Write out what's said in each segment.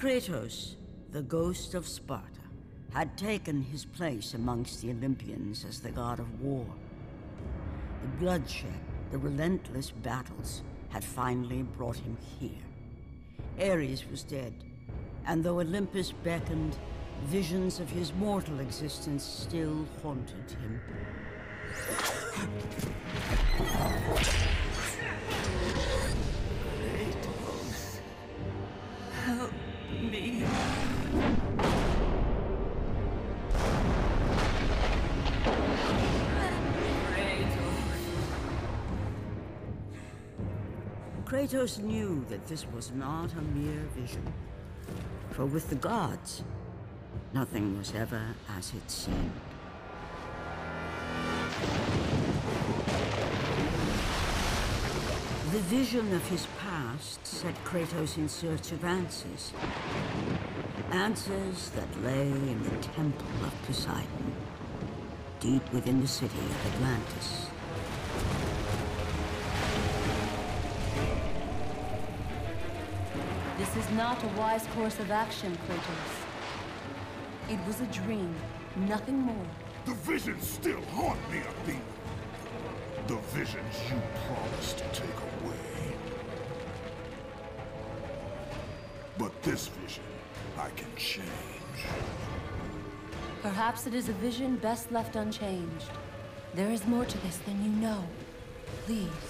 Kratos, the ghost of Sparta, had taken his place amongst the Olympians as the god of war. The bloodshed, the relentless battles, had finally brought him here. Ares was dead, and though Olympus beckoned, visions of his mortal existence still haunted him. Kratos knew that this was not a mere vision. For with the gods, nothing was ever as it seemed. The vision of his past set Kratos in search of answers. Answers that lay in the Temple of Poseidon, deep within the city of Atlantis. This is not a wise course of action, Kratos. It was a dream, nothing more. The visions still haunt me, Athena. The visions you promised to take away. But this vision, I can change. Perhaps it is a vision best left unchanged. There is more to this than you know. Please.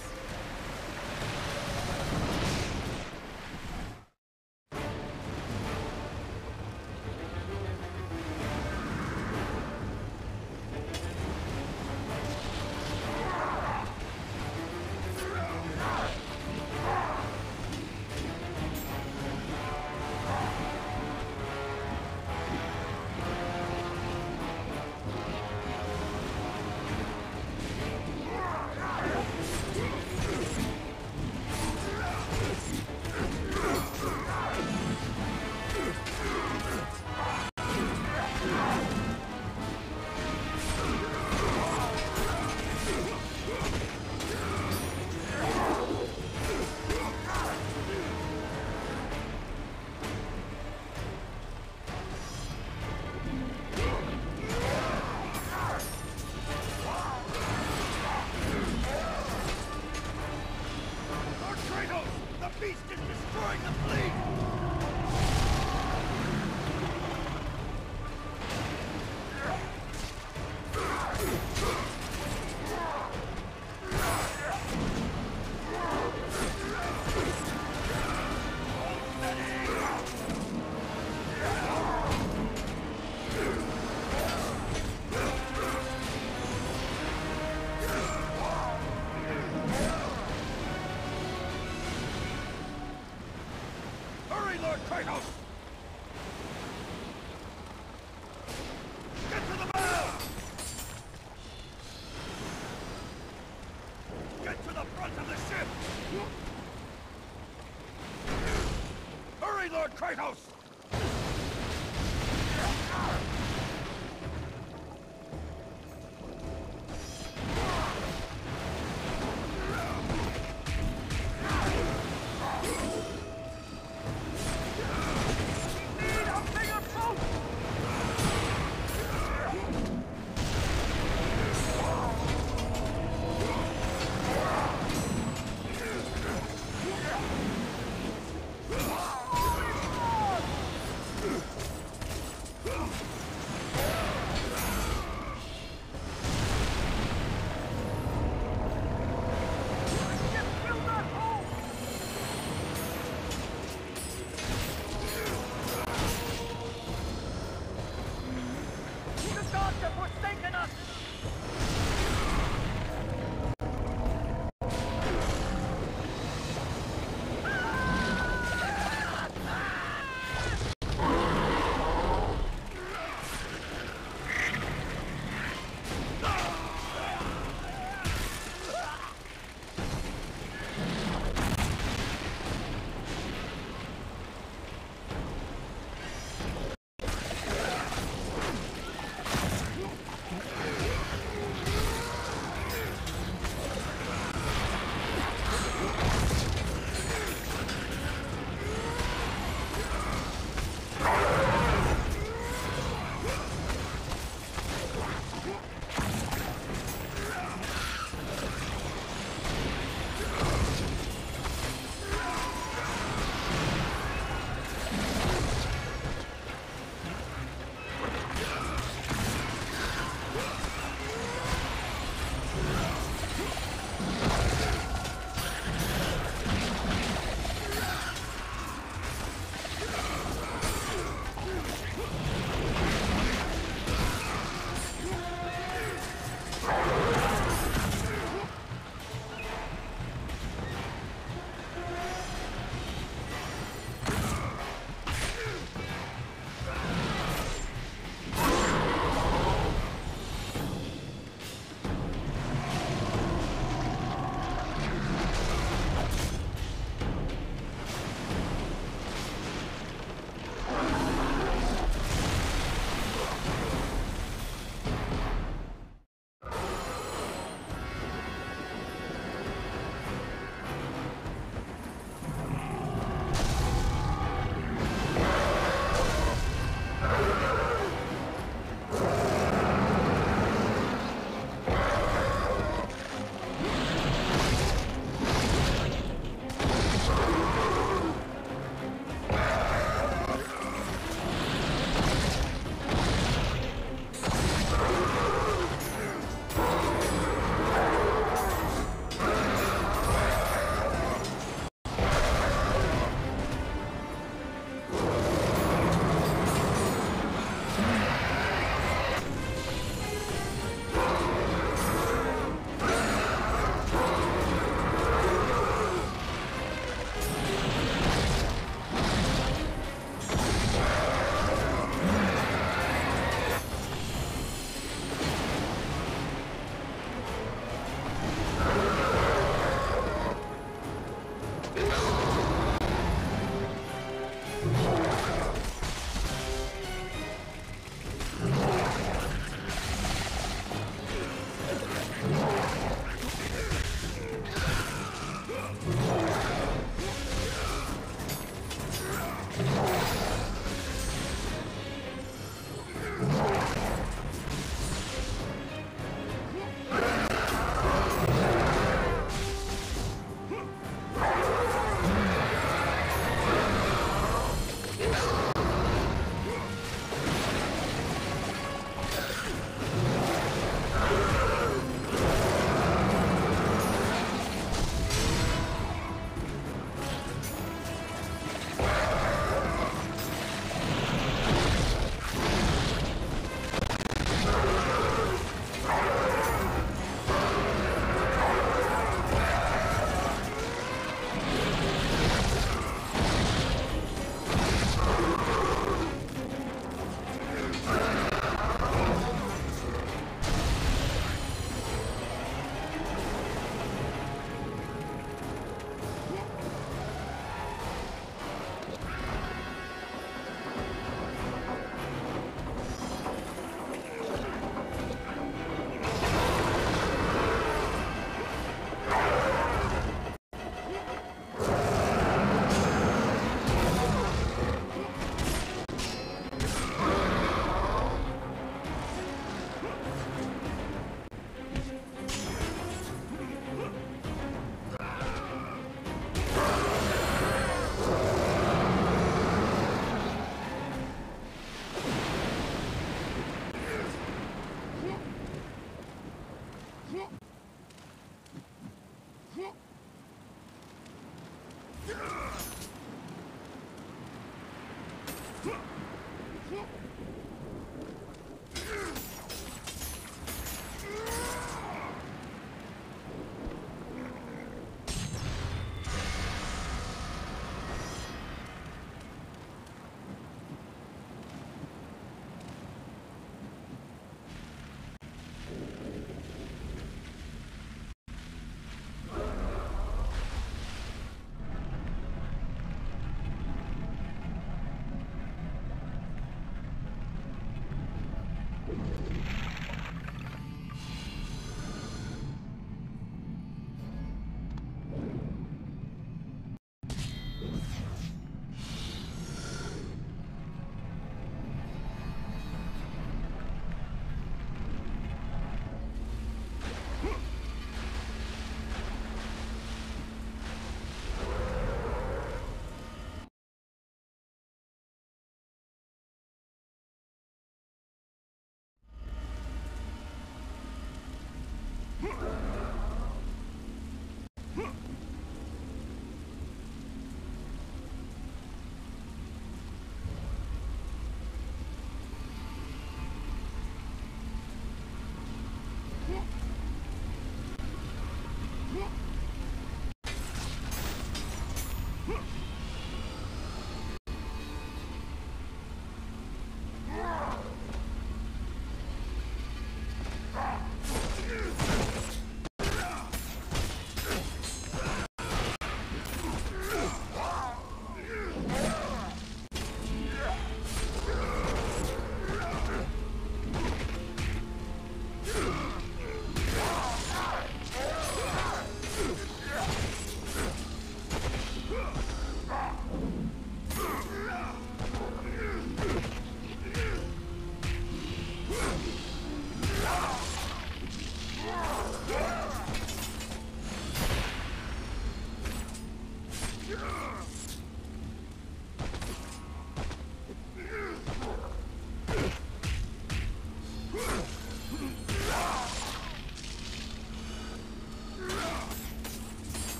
Kratos!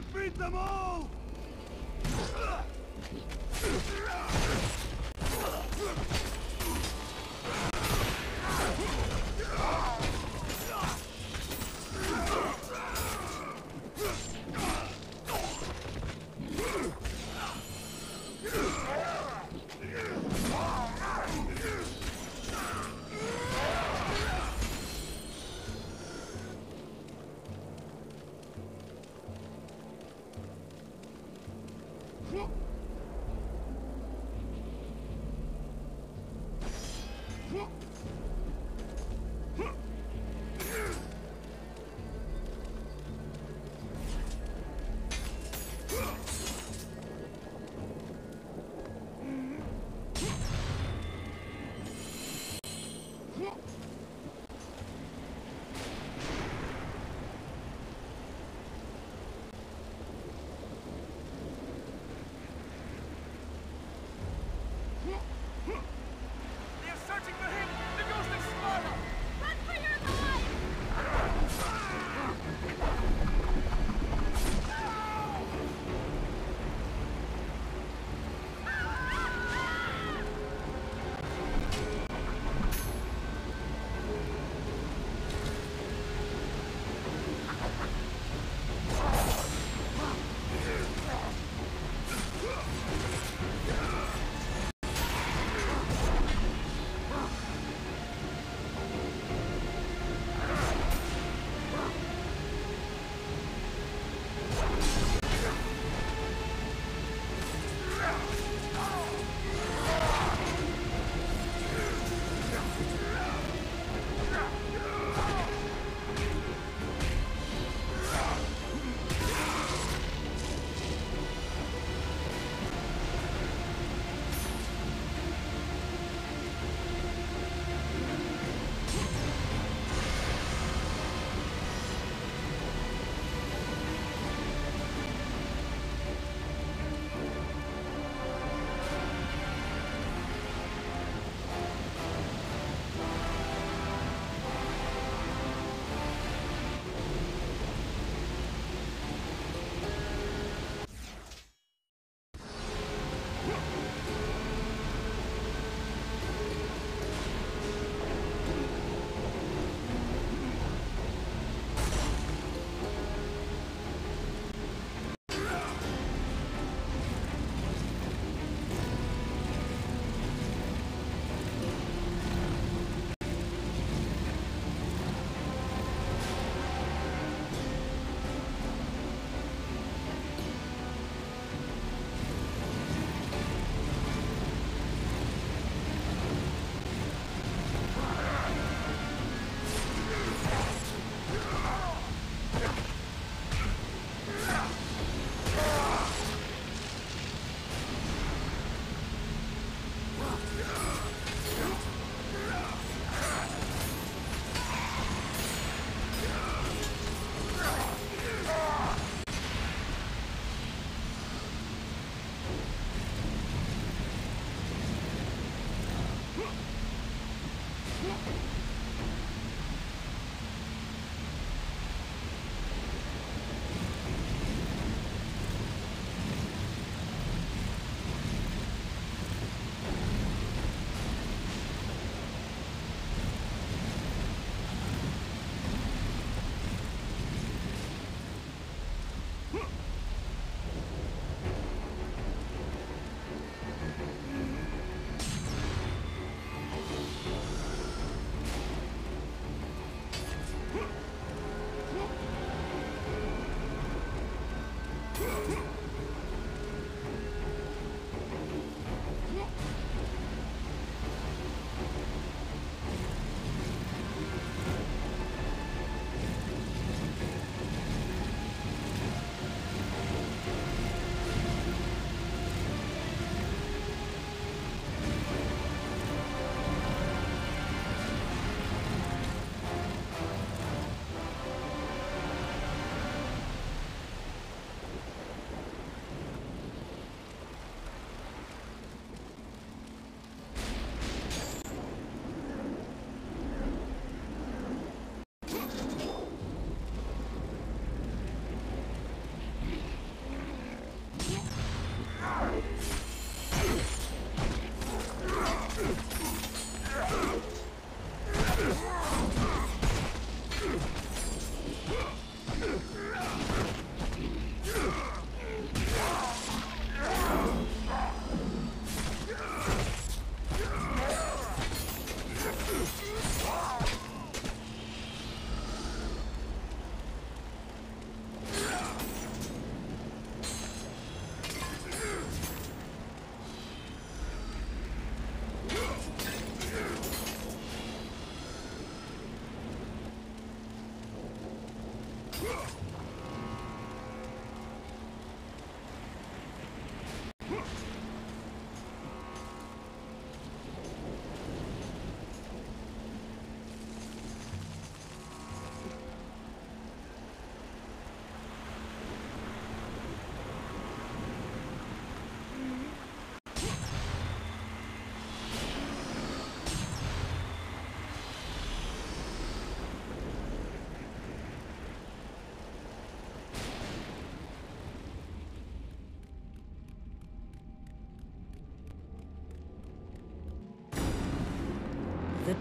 Defeat them all!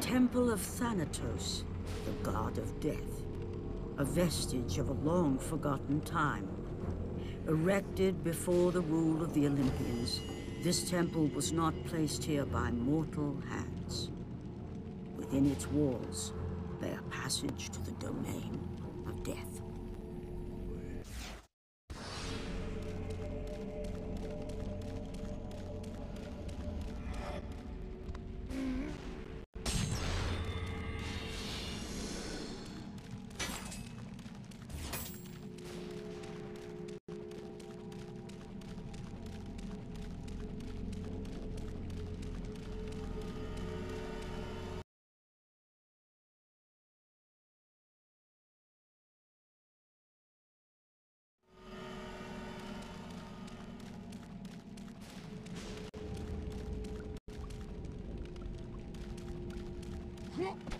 Temple of Thanatos, the god of death. A vestige of a long forgotten time. Erected before the rule of the Olympians, this temple was not placed here by mortal hands. Within its walls a passage to the domain you.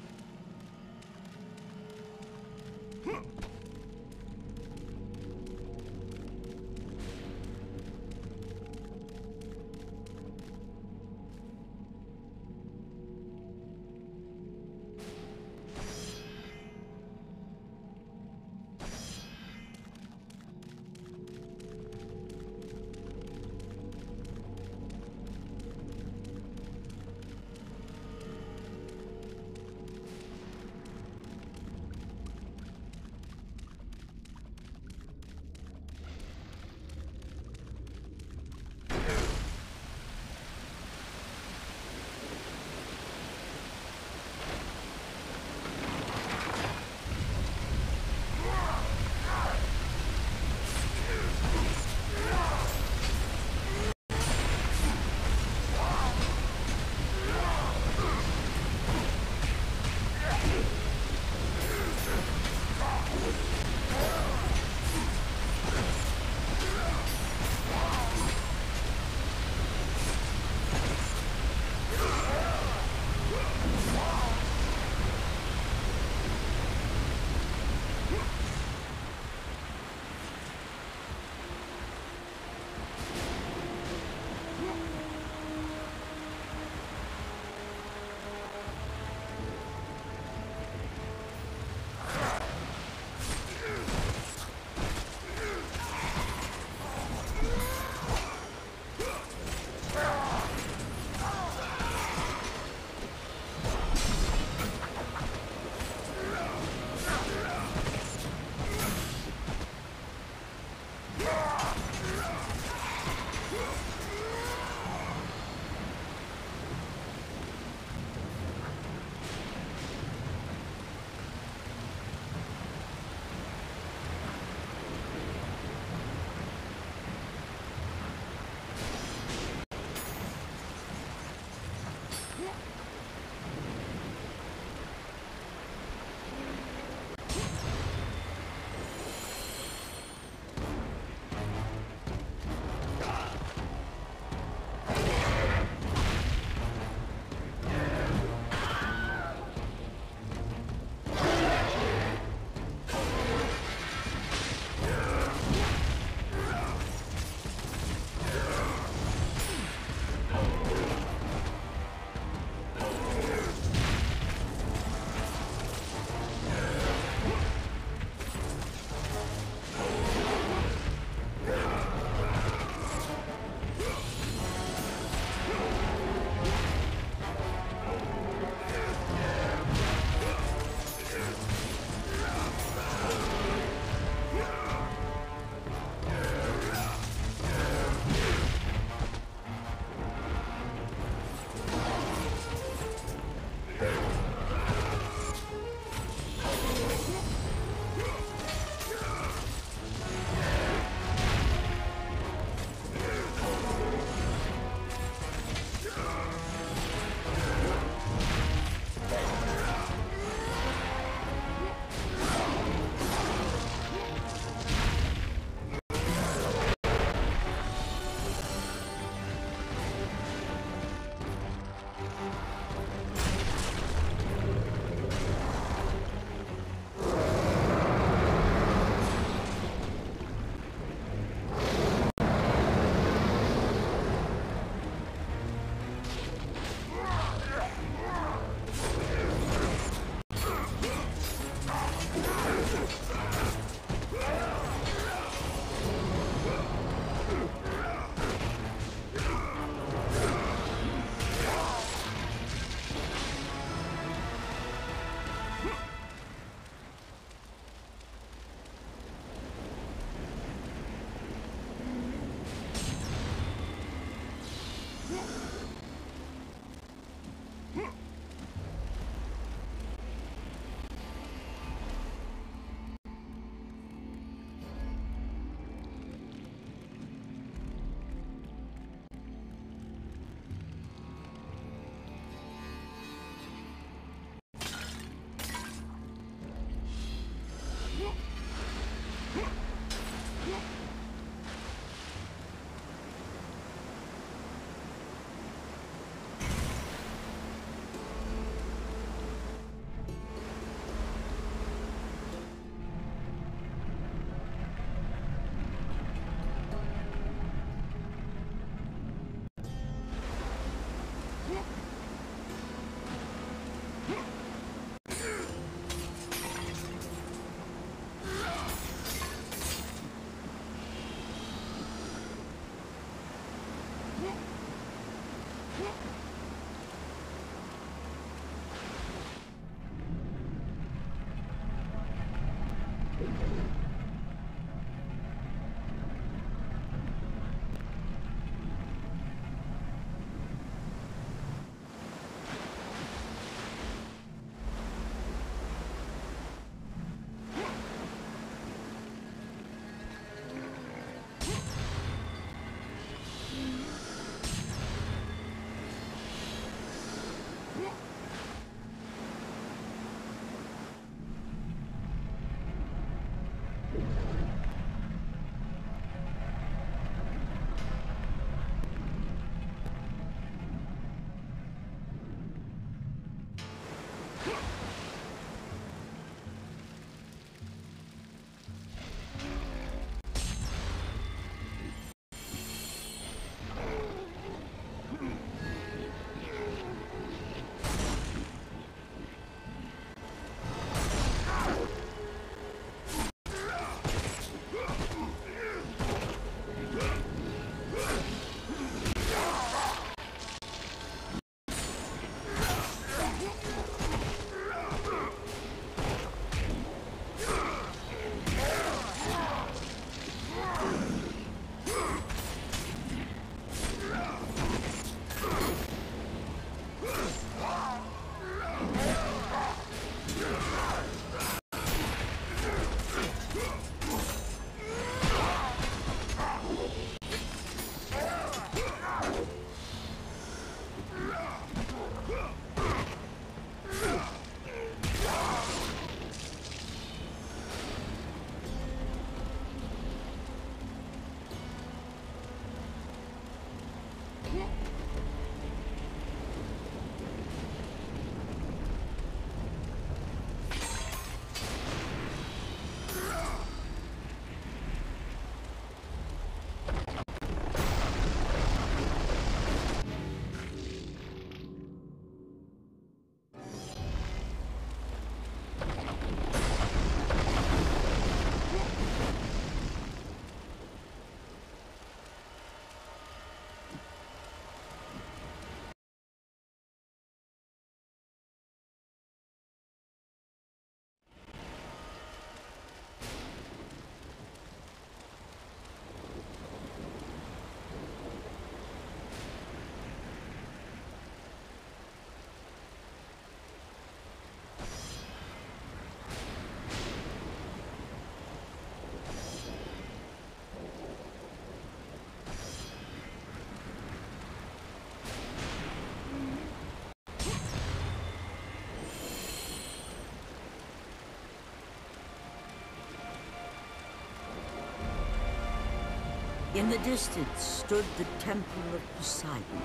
In the distance stood the Temple of Poseidon,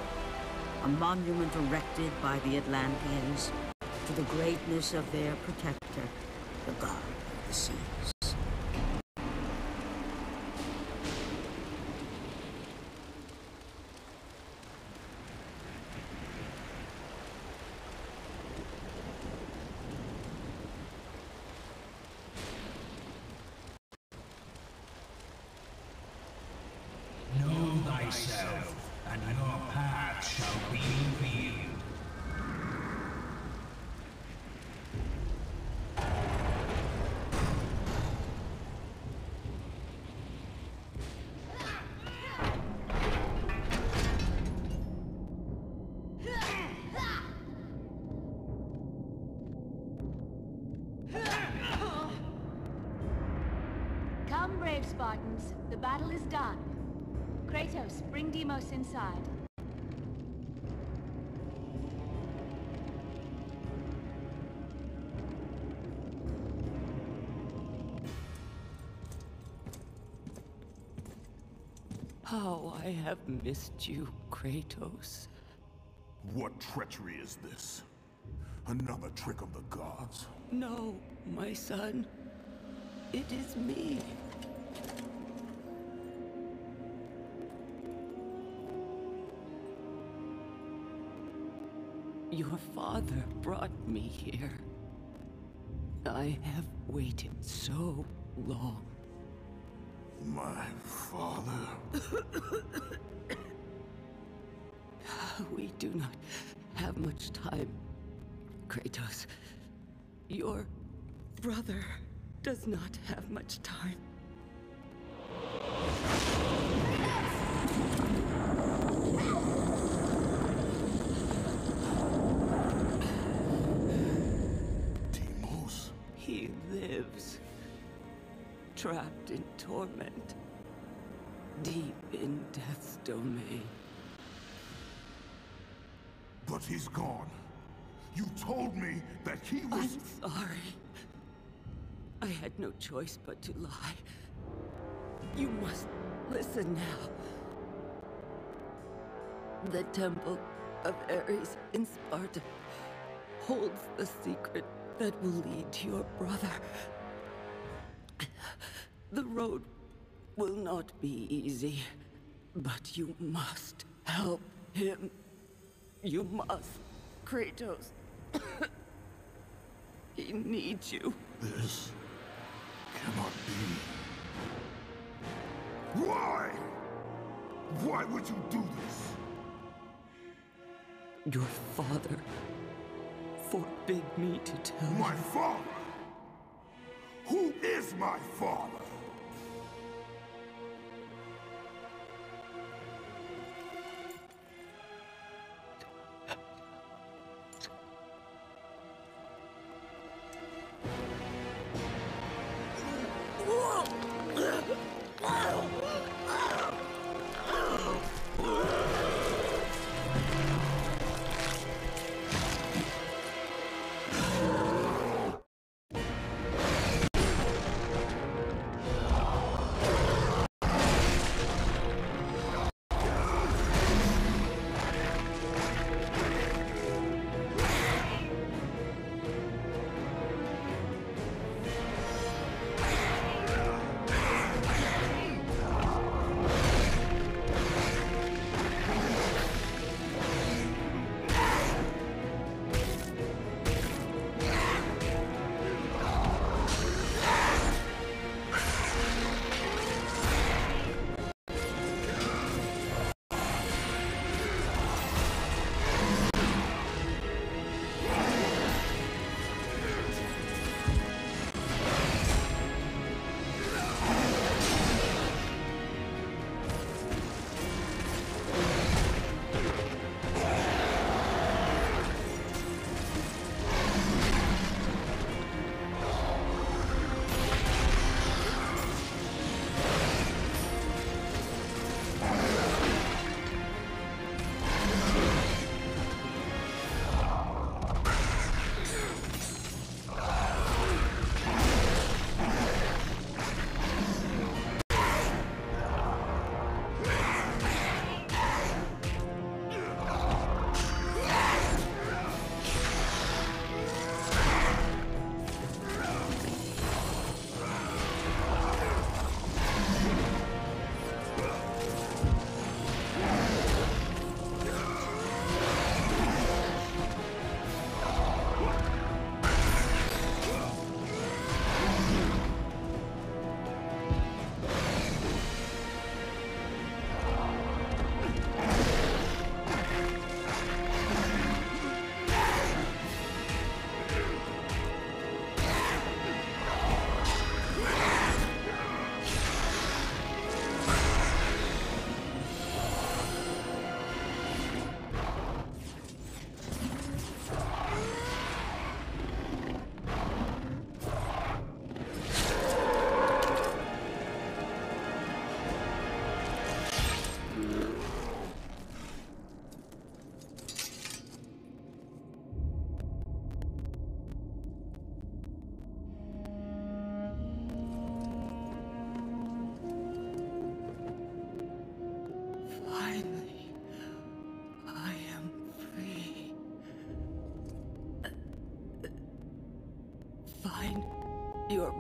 a monument erected by the Atlanteans to the greatness of their protector, the god of the seas. Demos inside. How I have missed you, Kratos. What treachery is this? Another trick of the gods. No, my son. It is me. Your father brought me here. I have waited so long. My father? We do not have much time, Kratos. Your brother does not have much time. Trapped in torment, deep in death's domain. But he's gone. You told me that he was... I'm sorry. I had no choice but to lie. You must listen now. The Temple of Ares in Sparta holds the secret that will lead to your brother. The road will not be easy, but you must help him. You must, Kratos. he needs you. This cannot be. Why? Why would you do this? Your father forbid me to tell My you. father? Who is my father?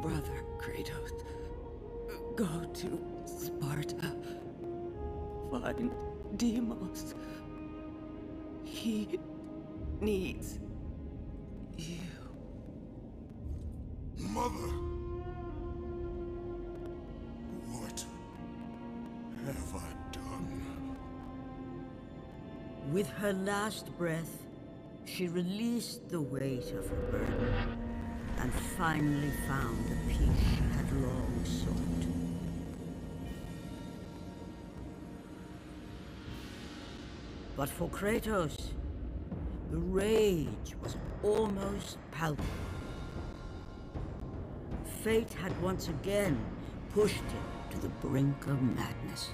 Brother, Kratos. Go to Sparta. Find Deimos. He needs you. Mother! What have I done? With her last breath, she released the weight of her burden and finally found the peace she had long sought. But for Kratos, the rage was almost palpable. Fate had once again pushed him to the brink of madness.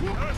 Yeah.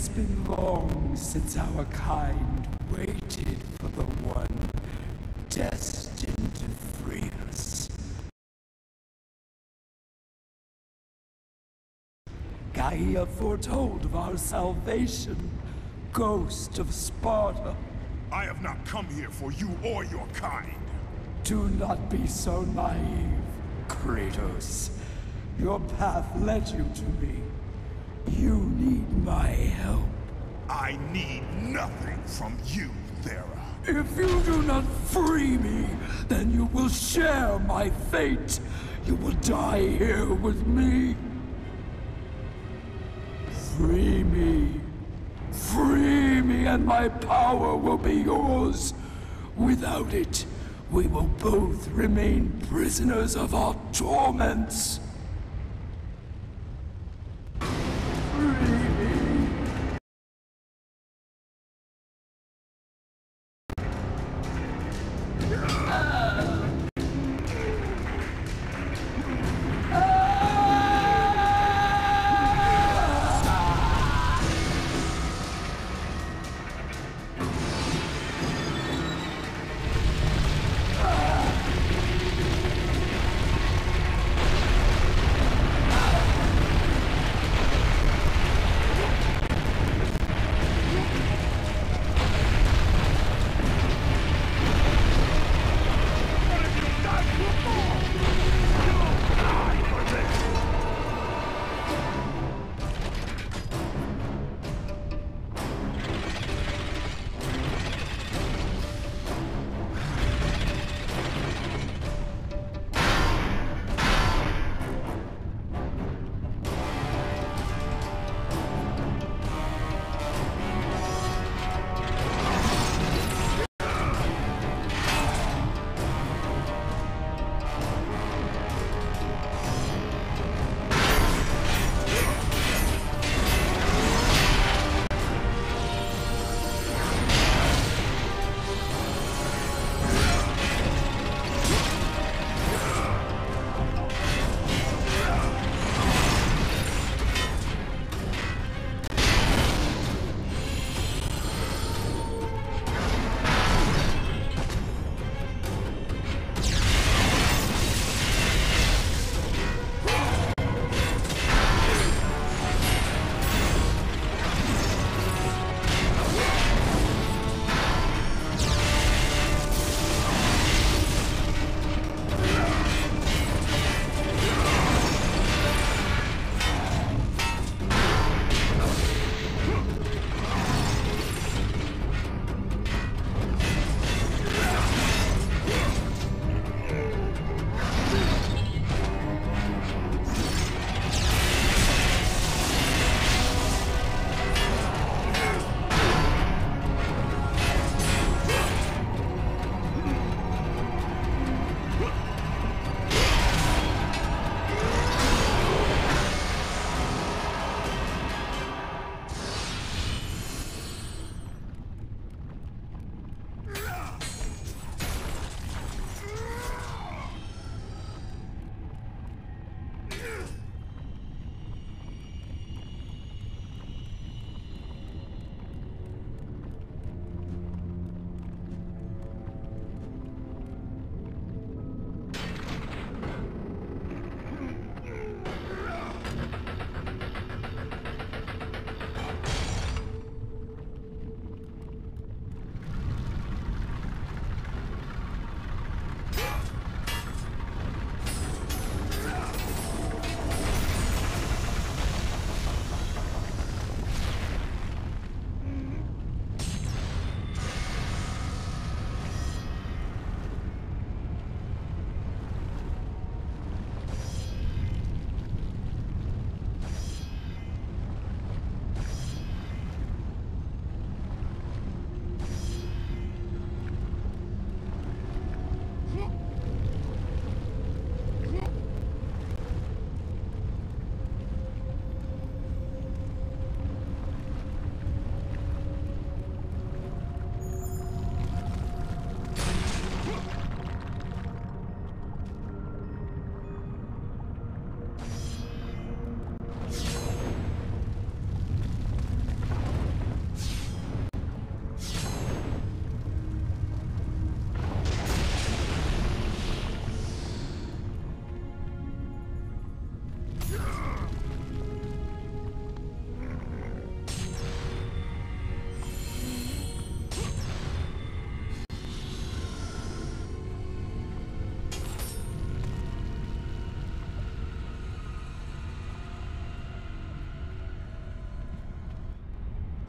Has been long since our kind waited for the one destined to free us. Gaia foretold of our salvation, Ghost of Sparta. I have not come here for you or your kind. Do not be so naive, Kratos. Your path led you to me. You need my help. I need nothing from you, Thera. If you do not free me, then you will share my fate. You will die here with me. Free me. Free me and my power will be yours. Without it, we will both remain prisoners of our torments.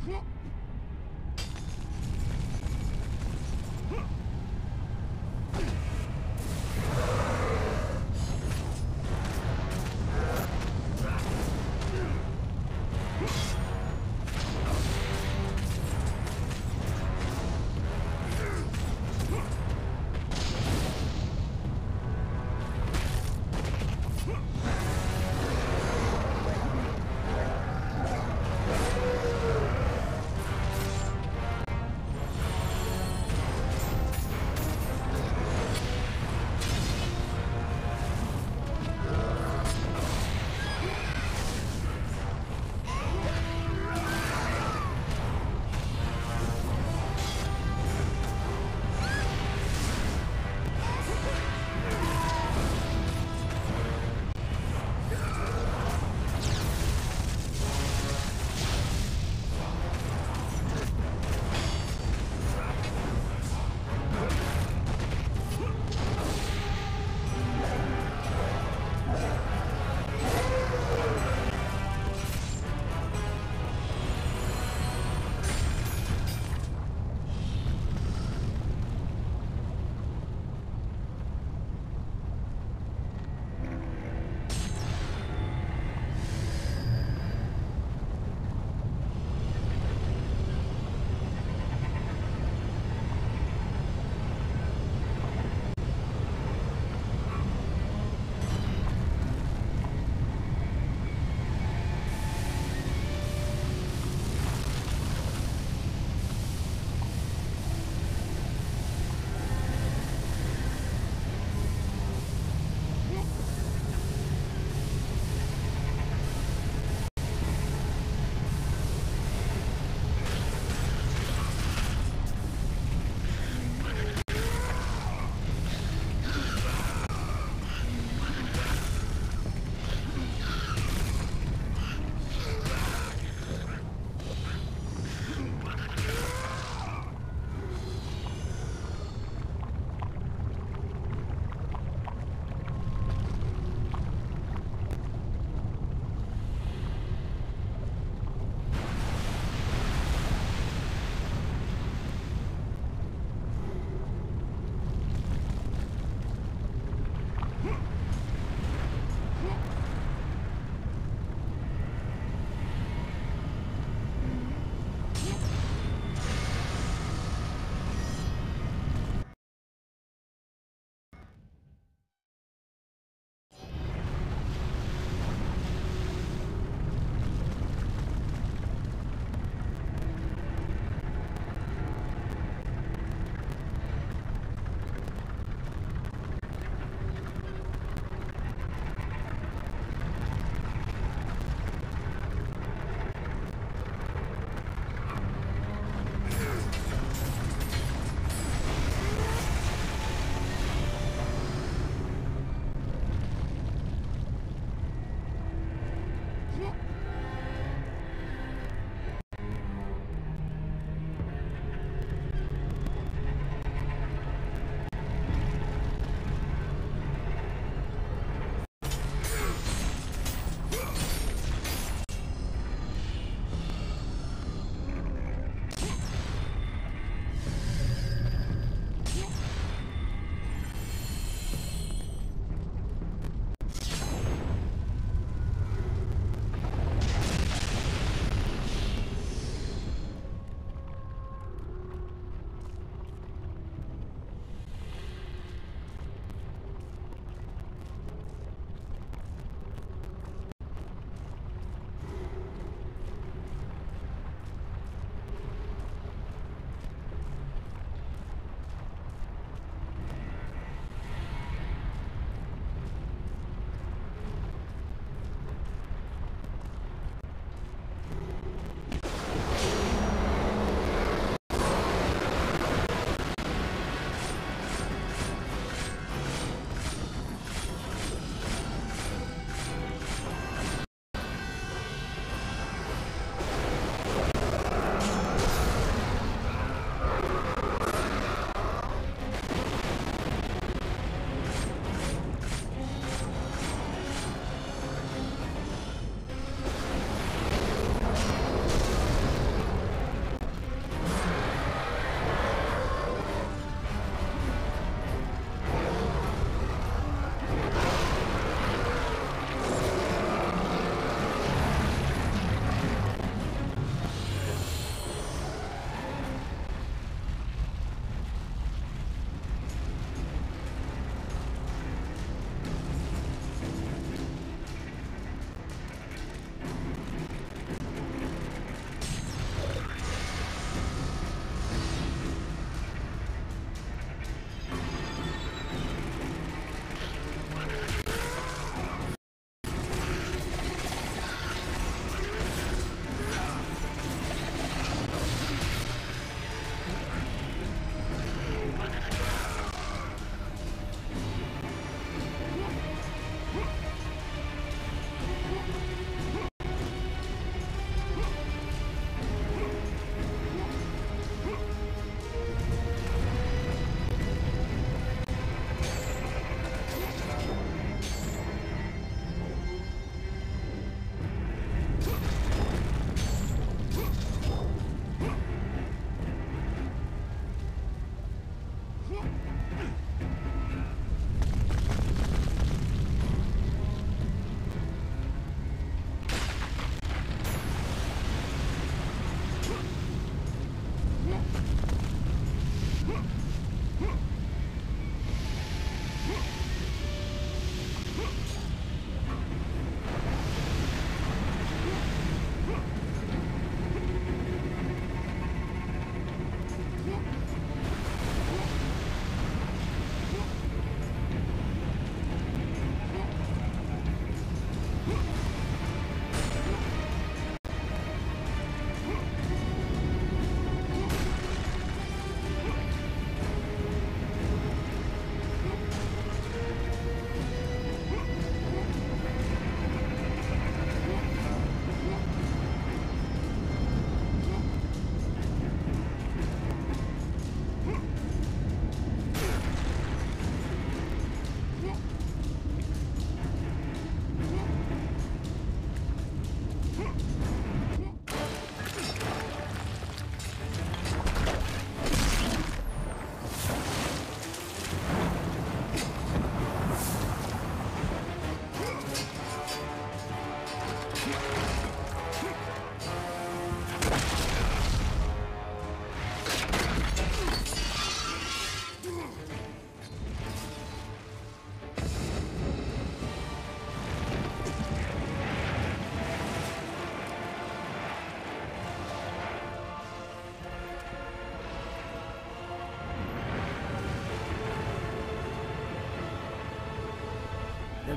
停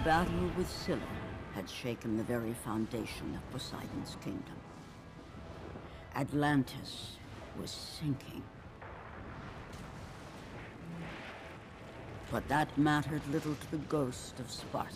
battle with Scylla had shaken the very foundation of Poseidon's kingdom. Atlantis was sinking. But that mattered little to the ghost of Sparta.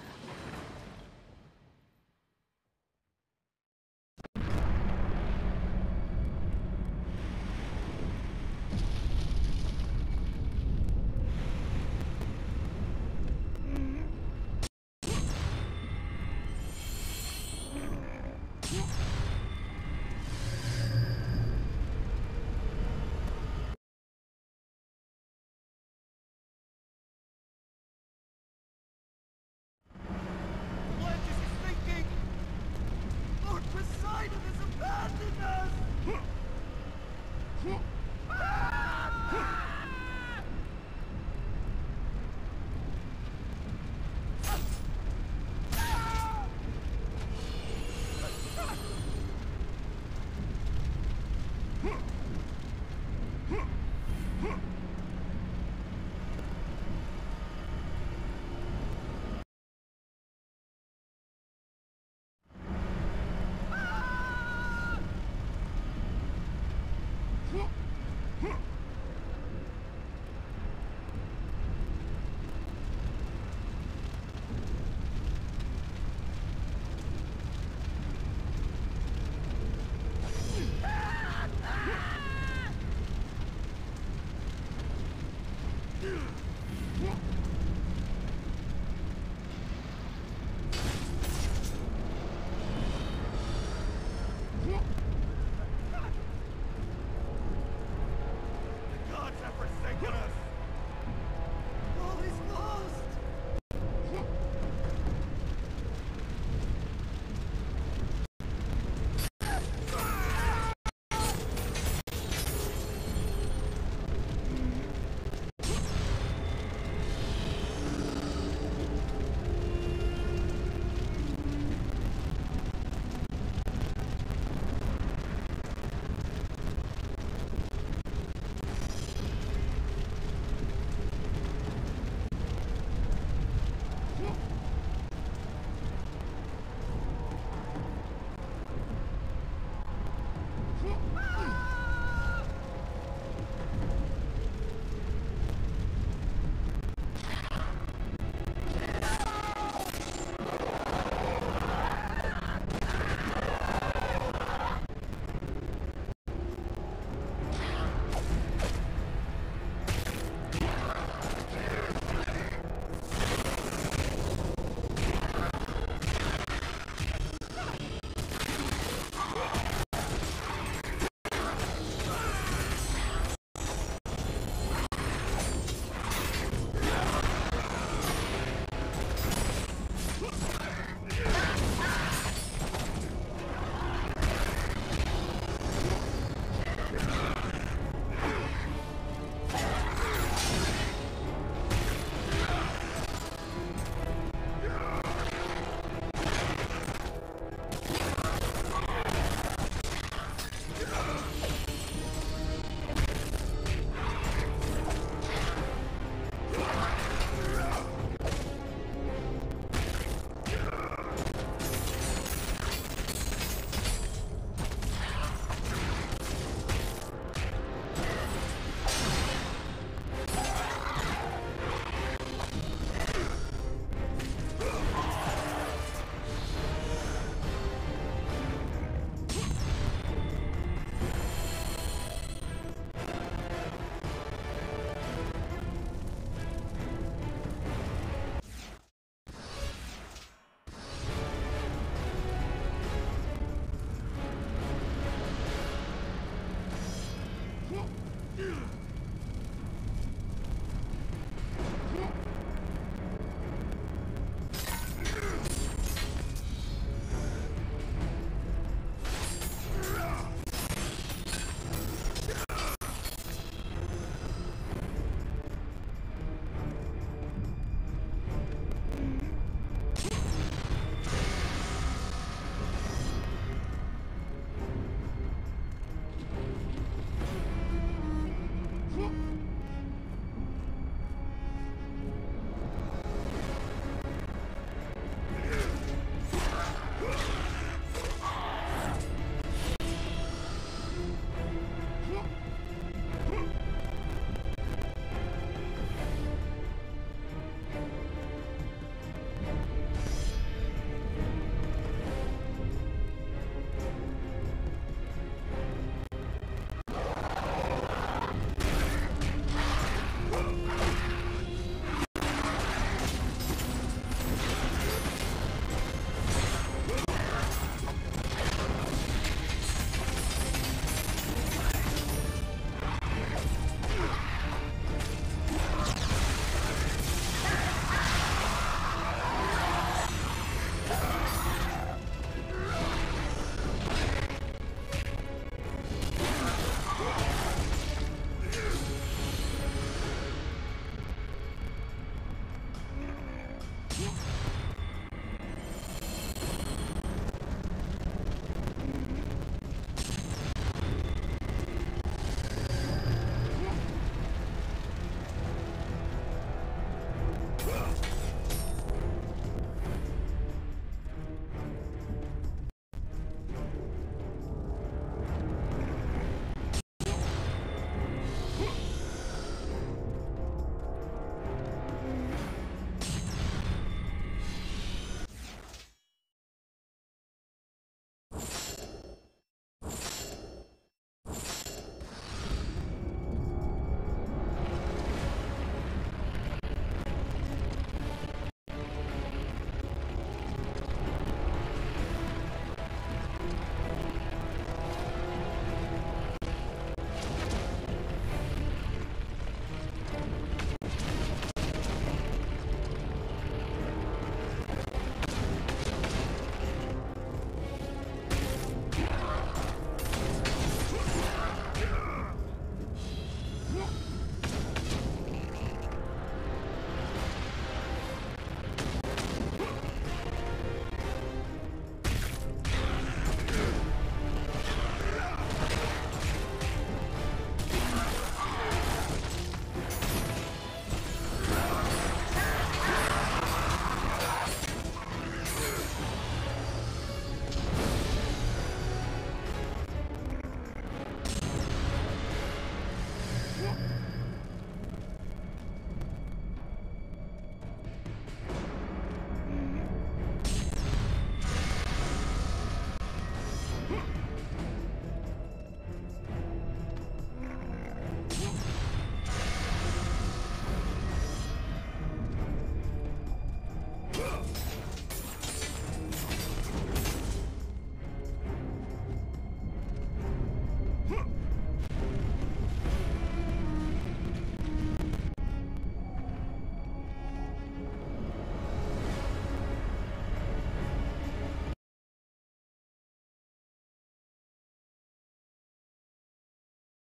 Well.